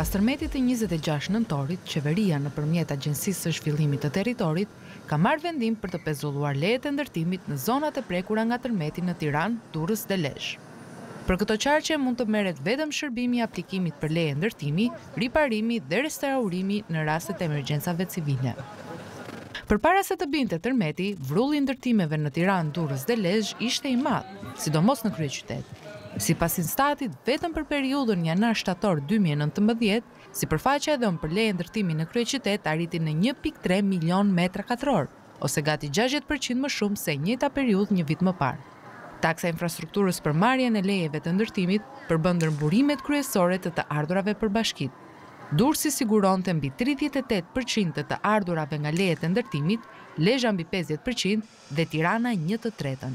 Pas tërmetit të njëzet e gjashtë nëntorit, qeveria nëpërmjet Agjencisë së Zhvillimit të Territorit ka marrë vendim për të pezulluar lejet e ndërtimit në zonat e prekura nga tërmeti në Tiranë, Durrës dhe Lezhë. Për këto qarqe mund të merret vetëm shërbimi i aplikimit për leje ndërtimi, riparimi dhe restaurimi në rastet e emergjencave civile. Përpara se të binte tërmeti, vrulli i ndërtimeve në Tiranë, Durrës dhe Lezhë ishte i madh. sidomos në kryeqytet. Sipas Instatit, vetëm për periudhën janar-shtator dy mijë e nëntëmbëdhjetë, sipërfaqja e dhënë për leje ndërtimi në kryeqytet arriti në një pikë tre milionë metra katrorë, ose gati gjashtëdhjetë për qind më shumë se e njëjta periudhë një vit më parë. Taksa e infrastrukturës për marrjen e lejeve të ndërtimit përbën ndër burimet kryesore të të ardhurave për bashkitë. Durrësi siguronte mbi tridhjetë e tetë për qind të të ardhurave nga lejet e ndërtimit, Lezha mbi pesëdhjetë për qind dhe Tirana një të tretën.